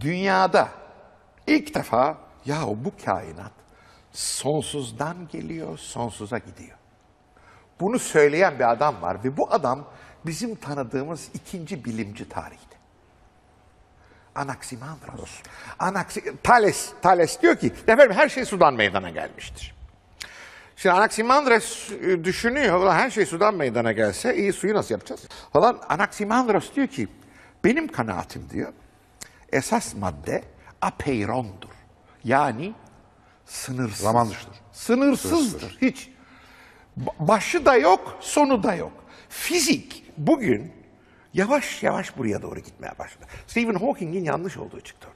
dünyada ilk defa ya bu kainat sonsuzdan geliyor, sonsuza gidiyor. Bunu söyleyen bir adam var ve bu adam bizim tanıdığımız ikinci bilimci tarihte. Anaximandros. Anaxi Thales, Thales diyor ki, efendim her şey sudan meydana gelmiştir. Şimdi Anaximandros e, düşünüyor, "Ulan her şey sudan meydana gelse iyi suyu nasıl yapacağız? Falan Anaximandros diyor ki, benim kanaatim diyor, esas madde apeirondur. Yani sınırsız. Zaman dışıdır. Sınırsızdır. Hiç. Ba- Başı da yok, sonu da yok. Fizik bugün yavaş yavaş buraya doğru gitmeye başladı. Stephen Hawking'in yanlış olduğu çıktı.